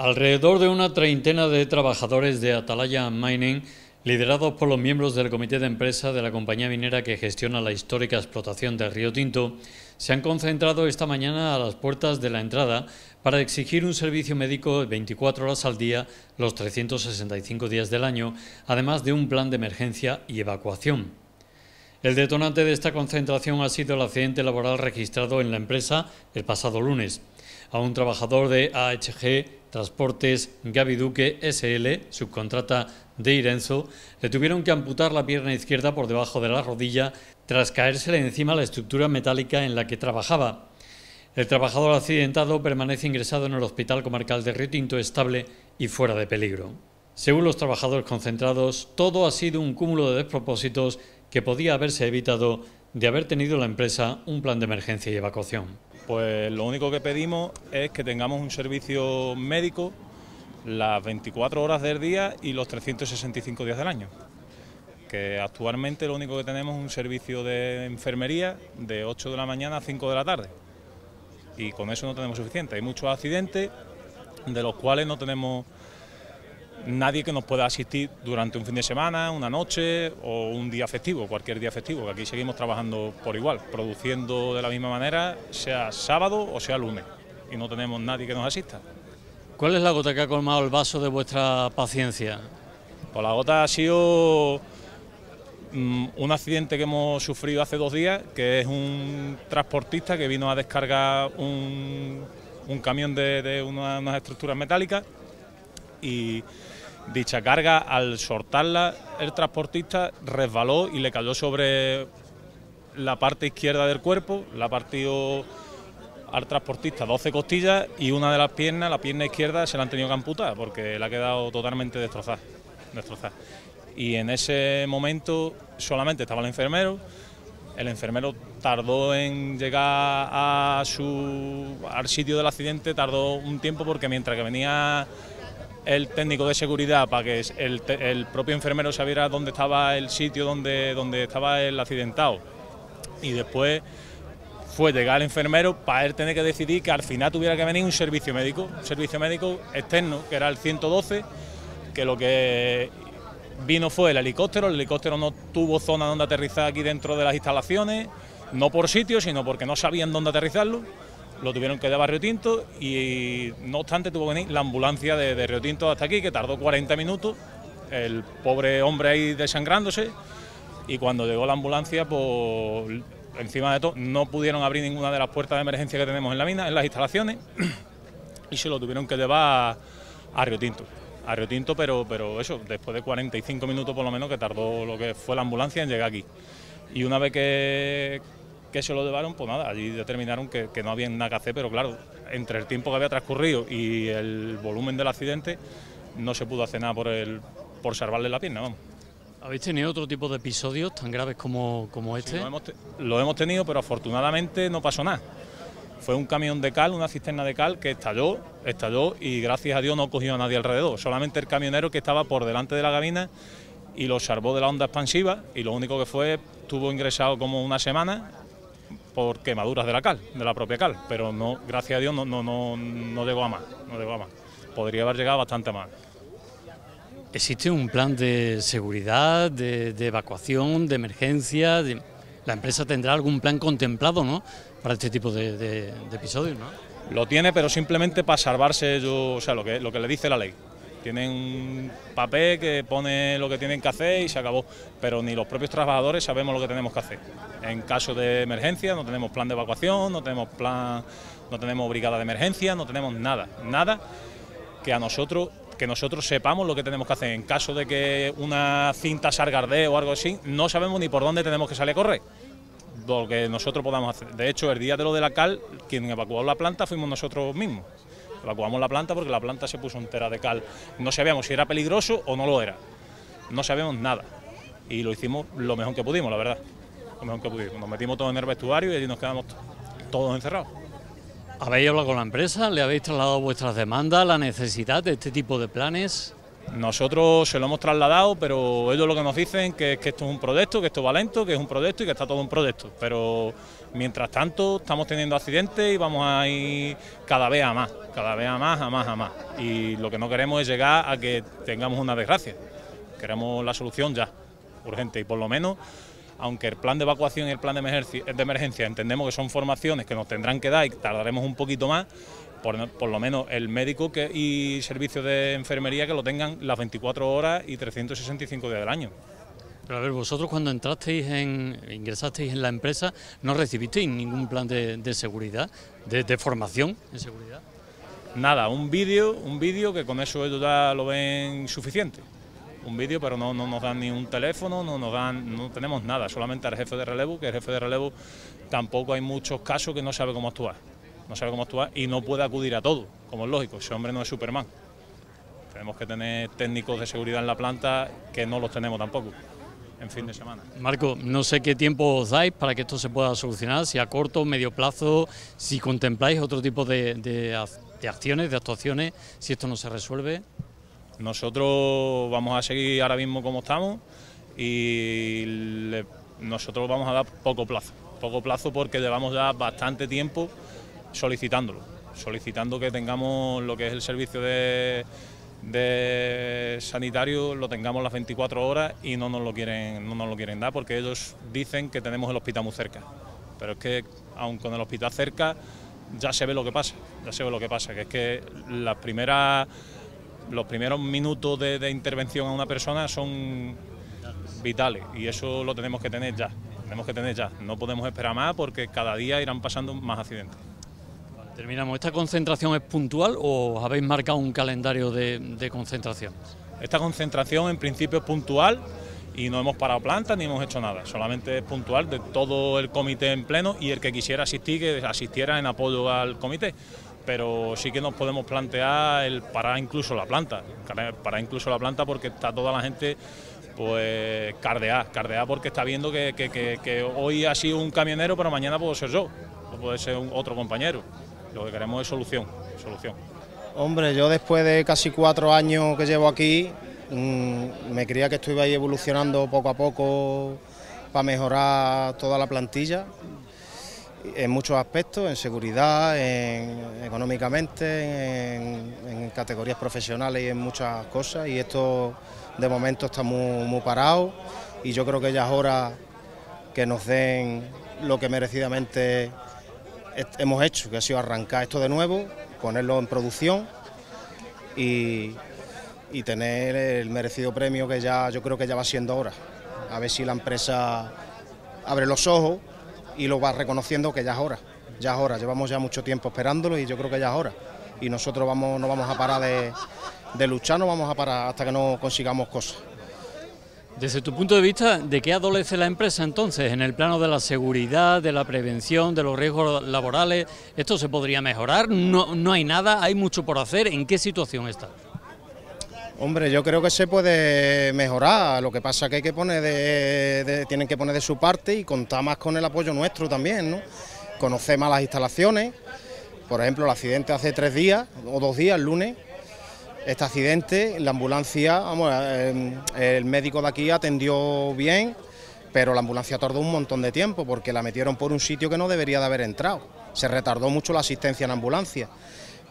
Alrededor de una treintena de trabajadores de Atalaya Mining, liderados por los miembros del comité de empresa de la compañía minera que gestiona la histórica explotación del río Tinto, se han concentrado esta mañana a las puertas de la entrada para exigir un servicio médico 24 horas al día, los 365 días del año, además de un plan de emergencia y evacuación. El detonante de esta concentración ha sido el accidente laboral registrado en la empresa el pasado lunes. A un trabajador de AHG Transportes Gaby Duque SL, subcontrata de Irenzo, le tuvieron que amputar la pierna izquierda por debajo de la rodilla tras caérsele encima la estructura metálica en la que trabajaba. El trabajador accidentado permanece ingresado en el Hospital Comarcal de Río Tinto estable y fuera de peligro. Según los trabajadores concentrados, todo ha sido un cúmulo de despropósitos que podía haberse evitado de haber tenido la empresa un plan de emergencia y evacuación. Pues lo único que pedimos es que tengamos un servicio médico las 24 horas del día y los 365 días del año. Que actualmente lo único que tenemos es un servicio de enfermería de 8 de la mañana a 5 de la tarde. Y con eso no tenemos suficiente. Hay muchos accidentes de los cuales no tenemos nadie que nos pueda asistir durante un fin de semana, una noche o un día festivo, cualquier día festivo, que aquí seguimos trabajando por igual, produciendo de la misma manera, sea sábado o sea lunes, y no tenemos nadie que nos asista. ¿Cuál es la gota que ha colmado el vaso de vuestra paciencia? Pues la gota ha sido mm, un accidente que hemos sufrido hace dos días, que es un transportista que vino a descargar un, camión de, unas estructuras metálicas y dicha carga, al soltarla, el transportista resbaló y le cayó sobre la parte izquierda del cuerpo, la partió al transportista 12 costillas y una de las piernas, la pierna izquierda, se la han tenido que amputar porque la ha quedado totalmente destrozada. destrozada. Y en ese momento solamente estaba el enfermero, el enfermero tardó en llegar a su, al sitio del accidente, tardó un tiempo porque mientras que venía el técnico de seguridad para que el, propio enfermero sabiera dónde estaba el sitio donde, donde estaba el accidentado. Y después fue llegar el enfermero para él tener que decidir que al final tuviera que venir un servicio médico, un servicio médico externo, que era el 112, que lo que vino fue el helicóptero, el helicóptero no tuvo zona donde aterrizar aquí dentro de las instalaciones, no por sitio, sino porque no sabían dónde aterrizarlo lo tuvieron que llevar a Río Tinto y no obstante tuvo que venir la ambulancia de, Río Tinto hasta aquí, que tardó 40 minutos, el pobre hombre ahí desangrándose y cuando llegó la ambulancia, pues encima de todo, no pudieron abrir ninguna de las puertas de emergencia que tenemos en la mina, en las instalaciones, y se lo tuvieron que llevar a Río Tinto. A Río Tinto, pero, pero eso, después de 45 minutos por lo menos que tardó lo que fue la ambulancia en llegar aquí. Y una vez que, que se lo llevaron, pues nada, allí determinaron que, no había nada que hacer, pero claro, entre el tiempo que había transcurrido y el volumen del accidente, no se pudo hacer nada por, el, por salvarle la pierna, vamos. ¿Habéis tenido otro tipo de episodios tan graves como, como este? lo, hemos lo, hemos tenido, pero afortunadamente no pasó nada. Fue un camión de cal, una cisterna de cal que estalló, estalló y gracias a Dios no cogió a nadie alrededor, solamente el camionero que estaba por delante de la cabina y lo salvó de la onda expansiva y lo único que fue, estuvo ingresado como una semana por quemaduras de la cal, de la propia cal, pero no, gracias a Dios no, no, no, no llegó a más, no llegó a más. Podría haber llegado bastante más. ¿Existe un plan de seguridad, de, evacuación, de emergencia? La empresa tendrá algún plan contemplado ¿no? para este tipo de, episodios, ¿no? Lo tiene, pero simplemente para salvarse, yo, o sea, lo que, lo que le dice la ley. Tienen un papel que pone lo que tienen que hacer y se acabó. Pero ni los propios trabajadores sabemos lo que tenemos que hacer. En caso de emergencia no tenemos plan de evacuación, no tenemos plan, no tenemos brigada de emergencia, no tenemos nada, nada que a nosotros que nosotros sepamos lo que tenemos que hacer. En caso de que una cinta salga o algo así, no sabemos ni por dónde tenemos que salir a correr. Lo que nosotros podamos hacer. De hecho, el día de lo de la cal, quien evacuó la planta fuimos nosotros mismos. Evacuamos la planta porque la planta se puso entera de cal. No sabíamos si era peligroso o no lo era. No sabíamos nada. Y lo hicimos lo mejor que pudimos, la verdad. Lo mejor que pudimos. Nos metimos todos en el vestuario y allí nos quedamos todos encerrados. ¿Habéis hablado con la empresa? ¿Le habéis trasladado vuestras demandas, la necesidad de este tipo de planes? Nosotros se lo hemos trasladado, pero ellos lo que nos dicen que es que esto es un proyecto, que esto va lento, que es un proyecto y que está todo un proyecto. Pero mientras tanto estamos teniendo accidentes y vamos a ir cada vez a más, cada vez a más, a más, a más. Y lo que no queremos es llegar a que tengamos una desgracia. Queremos la solución ya, urgente, y por lo menos aunque el plan de evacuación y el plan de emergencia, entendemos que son formaciones que nos tendrán que dar y tardaremos un poquito más, por, lo menos el médico y servicios de enfermería que lo tengan las 24 horas y 365 días del año. Pero a ver, vosotros cuando entrasteis en, ingresasteis en la empresa, ¿no recibisteis ningún plan de, seguridad, de, formación en seguridad? Nada, un vídeo, un vídeo que con eso ellos ya lo ven suficiente. Un vídeo, pero no, no, nos dan ni un teléfono, no nos dan, no tenemos nada, solamente al jefe de relevo, que el jefe de relevo tampoco hay muchos casos que no sabe cómo actuar no sabe cómo actuar y no puede acudir a todo, como es lógico, ese hombre no es Superman. Tenemos que tener técnicos de seguridad en la planta que no los tenemos tampoco en fin de semana. Marco, no sé qué tiempo os dais para que esto se pueda solucionar, si a corto, medio plazo, si contempláis otro tipo de, acciones, de actuaciones, si esto no se resuelve. Nosotros vamos a seguir ahora mismo como estamos y nosotros vamos a dar poco plazo, poco plazo porque llevamos ya bastante tiempo solicitándolo, solicitando que tengamos lo que es el servicio de, sanitario, lo tengamos las 24 horas y no nos lo quieren, no nos lo quieren dar porque ellos dicen que tenemos el hospital muy cerca. Pero es que aun con el hospital cerca ya se ve lo que pasa, ya se ve lo que pasa, que es que las primeras los primeros minutos de, de intervención a una persona son vitales y eso lo tenemos que tener ya, tenemos que tener ya, no podemos esperar más porque cada día irán pasando más accidentes. Terminamos. ¿Esta concentración es puntual o habéis marcado un calendario de, concentración? Esta concentración en principio es puntual y no hemos parado planta ni hemos hecho nada, solamente es puntual de todo el comité en pleno y el que quisiera asistir, que asistiera en apoyo al comité. Pero sí que nos podemos plantear el parar incluso la planta, parar incluso la planta porque está toda la gente pues cardear, cardear porque está viendo que, que hoy ha sido un camionero, pero mañana puedo ser yo, o puede ser un, otro compañero. Lo que queremos es solución, solución. Hombre, yo después de casi cuatro años que llevo aquí, mm, me creía que esto iba a ir evolucionando poco a poco para mejorar toda la plantilla en muchos aspectos, en seguridad, económicamente, en, categorías profesionales y en muchas cosas. Y esto de momento está muy, muy parado y yo creo que ya es hora que nos den lo que merecidamente hemos hecho, que ha sido arrancar esto de nuevo, ponerlo en producción y, tener el merecido premio que ya yo creo que ya va siendo hora. A ver si la empresa abre los ojos y lo va reconociendo que ya es hora, ya es hora. Llevamos ya mucho tiempo esperándolo y yo creo que ya es hora. Y nosotros vamos, no vamos a parar de, de luchar, no vamos a parar hasta que no consigamos cosas. Desde tu punto de vista, ¿de qué adolece la empresa entonces? En el plano de la seguridad, de la prevención, de los riesgos laborales, ¿esto se podría mejorar? No, no hay nada, hay mucho por hacer. ¿En qué situación está? Hombre, yo creo que se puede mejorar, lo que pasa es que tienen que poner de su parte y contar más con el apoyo nuestro también, ¿no? Conocer más las instalaciones, por ejemplo, el accidente hace tres días o dos días, el lunes, este accidente, la ambulancia, eh, el médico de aquí atendió bien, pero la ambulancia tardó un montón de tiempo porque la metieron por un sitio que no debería de haber entrado. Se retardó mucho la asistencia en ambulancia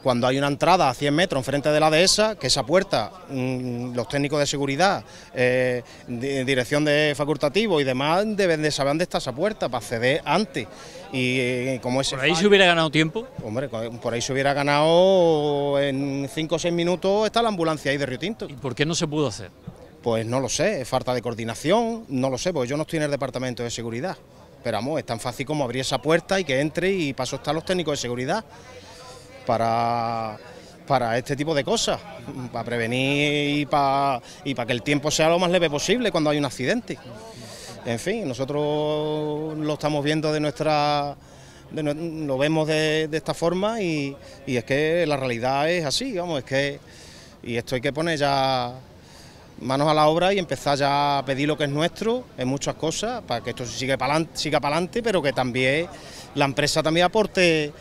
cuando hay una entrada a 100 metros enfrente de la dehesa, que esa puerta, mm, los técnicos de seguridad, eh, dirección de facultativo y demás deben de saber dónde está esa puerta para acceder antes. Y eh, como ese ¿Por ahí se hubiera ganado tiempo? Hombre, por ahí se hubiera ganado en 5 o 6 minutos está la ambulancia ahí de Río Tinto. ¿Y por qué no se pudo hacer? Pues no lo sé, es falta de coordinación, no lo sé, porque yo no estoy en el departamento de seguridad. Pero vamos, es tan fácil como abrir esa puerta y que entre y paso están los técnicos de seguridad para, para este tipo de cosas, para prevenir y para, y para que el tiempo sea lo más leve posible cuando hay un accidente. En fin, nosotros lo estamos viendo de nuestra... lo vemos de, esta forma y, y, es que la realidad es así, vamos, es que... Y esto hay que poner ya manos a la obra y empezar ya a pedir lo que es nuestro en muchas cosas para que esto siga para adelante, pero que también la empresa también aporte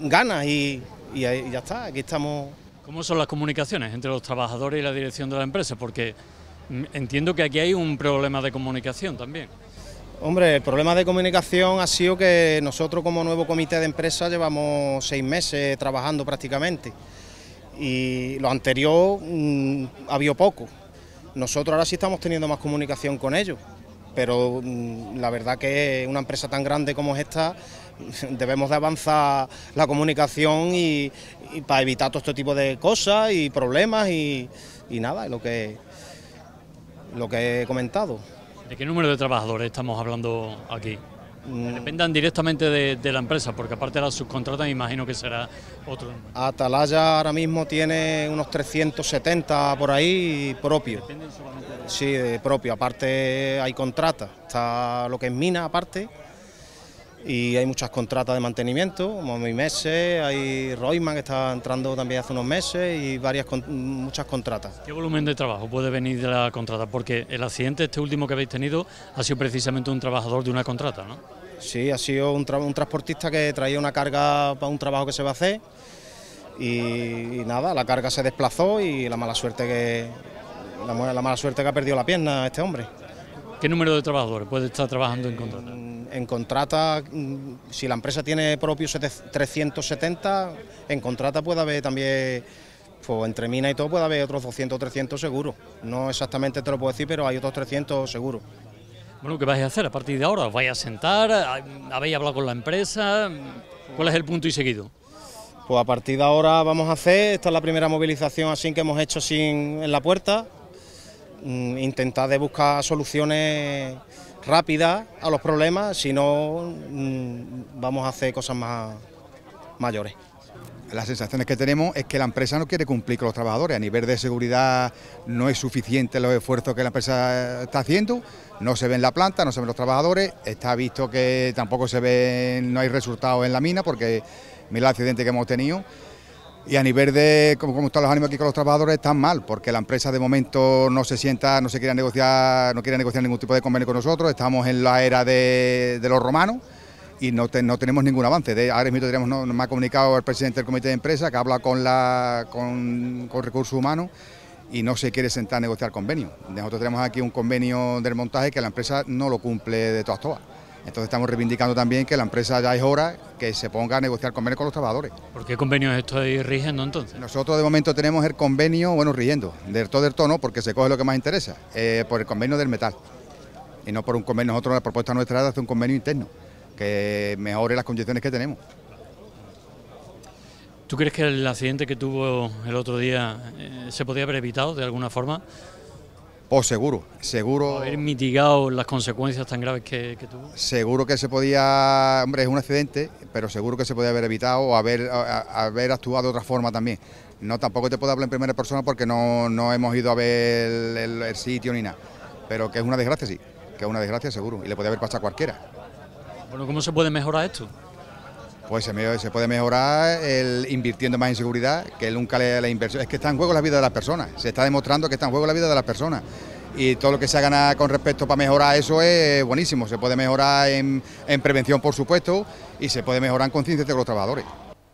ganas y, y, ya está, aquí estamos ¿Cómo son las comunicaciones entre los trabajadores y la dirección de la empresa? Porque mm, entiendo que aquí hay un problema de comunicación también. Hombre, el problema de comunicación ha sido que nosotros como nuevo comité de empresa llevamos seis meses trabajando prácticamente y lo anterior mm, había poco. Nosotros ahora sí estamos teniendo más comunicación con ellos, pero mm, la verdad que una empresa tan grande como esta debemos de avanzar la comunicación y, para evitar todo este tipo de cosas y problemas y, nada, lo que, lo que he comentado. ¿De qué número de trabajadores estamos hablando aquí? Mm. dependan directamente de, la empresa, porque aparte de las subcontratas me imagino que será otro. Atalaya ahora mismo tiene unos 370 por ahí propios. Sí, de propio. Aparte hay contratas, está lo que es mina aparte y hay muchas contratas de mantenimiento, como mi meses, hay Royman que está entrando también hace unos meses y varias muchas contratas. ¿Qué volumen de trabajo puede venir de la contrata? Porque el accidente este último que habéis tenido ha sido precisamente un trabajador de una contrata, ¿no? Sí, ha sido un, transportista que traía una carga para un trabajo que se va a hacer y, nada, la carga se desplazó y la mala suerte que la, la mala suerte que ha perdido la pierna este hombre. ¿Qué número de trabajadores puede estar trabajando en contrata? En, contrata, mm, si la empresa tiene propios 370, en contrata puede haber también, pues entre mina y todo puede haber otros 200 o 300 seguro. No exactamente te lo puedo decir, pero hay otros 300 seguro. Bueno, ¿qué vais a hacer a partir de ahora? ¿Os vais a sentar? ¿Habéis hablado con la empresa? ¿Cuál es el punto y seguido? Pues a partir de ahora vamos a hacer, esta es la primera movilización así que hemos hecho sin, en la puerta, Mm, intentar de buscar soluciones rápidas a los problemas, si no mm, vamos a hacer cosas más mayores. Las sensaciones que tenemos es que la empresa no quiere cumplir con los trabajadores. A nivel de seguridad no es suficiente los esfuerzos que la empresa está haciendo. No se ve en la planta, no se ven los trabajadores. Está visto que tampoco se ve, no hay resultados en la mina porque mira el accidente que hemos tenido. Y a nivel de cómo, están los ánimos aquí con los trabajadores, están mal, porque la empresa de momento no se sienta, no se quiere negociar, no quiere negociar ningún tipo de convenio con nosotros, estamos en la era de, los romanos y no, tenemos ningún avance. De, ahora mismo tenemos, no, ha comunicado el presidente del comité de empresa que habla con, la, con recursos humanos y no se quiere sentar a negociar convenio. Nosotros tenemos aquí un convenio del montaje que la empresa no lo cumple de todas todas. Entonces estamos reivindicando también que la empresa ya es hora que se ponga a negociar convenios con los trabajadores. ¿Por qué convenios estoy rigiendo entonces? Nosotros de momento tenemos el convenio, bueno, rigiendo, del todo del tono, porque se coge lo que más interesa, eh, por el convenio del metal. Y no por un convenio, nosotros la propuesta nuestra es hacer un convenio interno, que mejore las condiciones que tenemos. ¿Tú crees que el accidente que tuvo el otro día eh, se podía haber evitado de alguna forma? Pues seguro, seguro. Haber mitigado las consecuencias tan graves que, tuvo. Seguro que se podía, hombre, es un accidente, pero seguro que se podía haber evitado o haber, haber actuado de otra forma también. No, tampoco te puedo hablar en primera persona porque no, no hemos ido a ver el, sitio ni nada. Pero que es una desgracia, sí, que es una desgracia seguro, y le puede haber pasado a cualquiera. Bueno, ¿cómo se puede mejorar esto? Pues se, puede mejorar el, invirtiendo más en seguridad, que nunca le, la inversión. Es que está en juego la vida de las personas, se está demostrando que está en juego la vida de las personas. Y todo lo que se haga con respecto para mejorar eso es buenísimo. Se puede mejorar en, prevención, por supuesto, y se puede mejorar en conciencia de los trabajadores.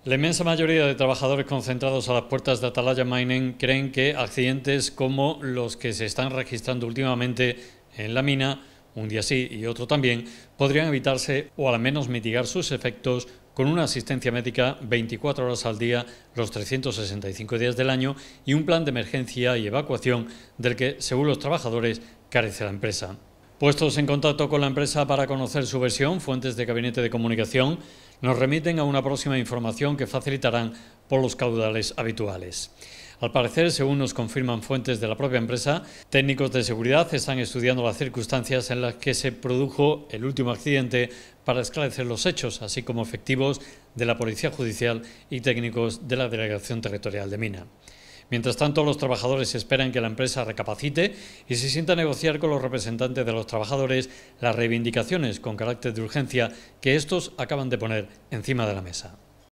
La inmensa mayoría de trabajadores concentrados a las puertas de Atalaya Mining creen que accidentes como los que se están registrando últimamente en la mina, un día sí y otro también, podrían evitarse o al menos mitigar sus efectos con una asistencia médica 24 horas al día, los 365 días del año y un plan de emergencia y evacuación del que, según los trabajadores, carece la empresa. Puestos en contacto con la empresa para conocer su versión, fuentes de Gabinete de Comunicación nos remiten a una próxima información que facilitarán por los caudales habituales. Al parecer, según nos confirman fuentes de la propia empresa, técnicos de seguridad están estudiando las circunstancias en las que se produjo el último accidente para esclarecer los hechos, así como efectivos de la Policía Judicial y técnicos de la Delegación Territorial de Mina. Mientras tanto, los trabajadores esperan que la empresa recapacite y se sienta a negociar con los representantes de los trabajadores las reivindicaciones con carácter de urgencia que estos acaban de poner encima de la mesa.